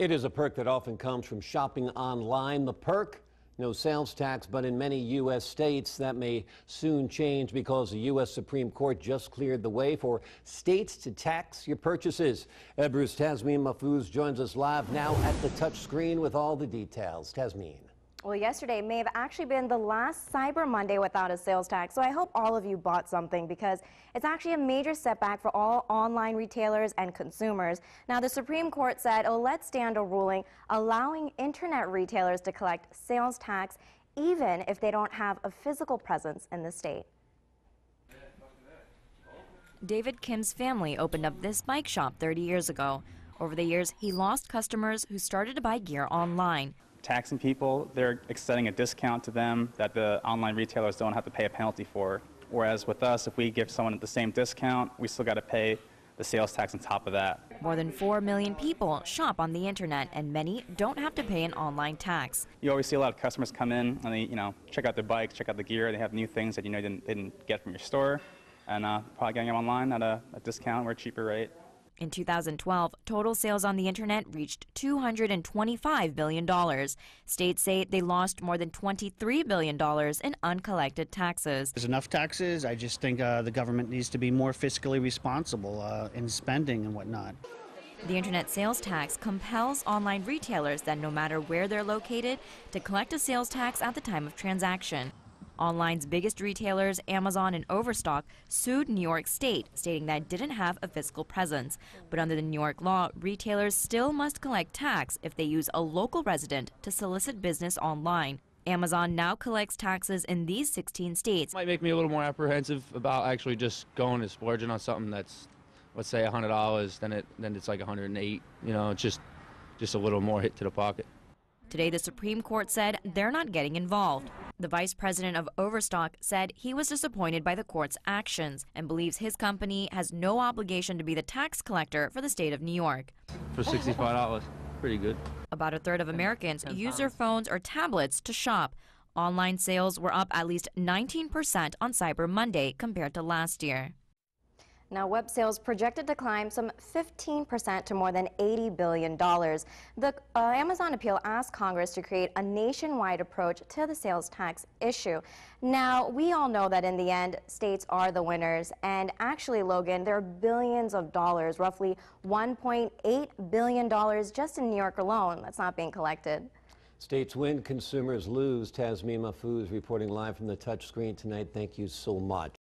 It is a perk that often comes from shopping online. The perk, no sales tax, but in many U.S. states that may soon change because the U.S. Supreme Court just cleared the way for states to tax your purchases. Ebru's Tasmin Mahfuz joins us live now at the touch screen with all the details. Tasmin. Well, yesterday may have actually been the last Cyber Monday without a sales tax, so I hope all of you bought something because it's actually a major setback for all online retailers and consumers. Now, the Supreme Court said oh, it'll let stand a ruling allowing internet retailers to collect sales tax even if they don't have a physical presence in the state. David Kim's family opened up this bike shop 30 years ago. Over the years, he lost customers who started to buy gear online taxing people, they're extending a discount to them that the online retailers don't have to pay a penalty for. Whereas with us, if we give someone the same discount, we still got to pay the sales tax on top of that. More than 4 million people shop on the internet and many don't have to pay an online tax. You always see a lot of customers come in and they, you know, check out their bikes, check out the gear, they have new things that you know didn't, didn't get from your store and uh, probably getting them online at a, a discount or a cheaper rate. In 2012, total sales on the internet reached $225 billion. States say they lost more than $23 billion in uncollected taxes. There's enough taxes. I just think uh, the government needs to be more fiscally responsible uh, in spending and whatnot. The internet sales tax compels online retailers that no matter where they're located to collect a sales tax at the time of transaction. Online's biggest retailers, Amazon and Overstock, sued New York State, stating that it didn't have a fiscal presence. But under the New York law, retailers still must collect tax if they use a local resident to solicit business online. Amazon now collects taxes in these 16 states. Might make me a little more apprehensive about actually just going and splurging on something that's, let's say, $100, then it then it's like 108. You know, it's just just a little more hit to the pocket. Today, the Supreme Court said they're not getting involved. The vice president of Overstock said he was disappointed by the court's actions and believes his company has no obligation to be the tax collector for the state of New York. For $65, pretty good. About a third of Americans use their phones or tablets to shop. Online sales were up at least 19% on Cyber Monday compared to last year. Now, web sales projected to climb some 15% to more than $80 billion. The uh, Amazon appeal asked Congress to create a nationwide approach to the sales tax issue. Now, we all know that in the end, states are the winners. And actually, Logan, there are billions of dollars, roughly $1.8 billion just in New York alone, that's not being collected. States win, consumers lose. Tasmin Mahfuz reporting live from the touchscreen tonight. Thank you so much.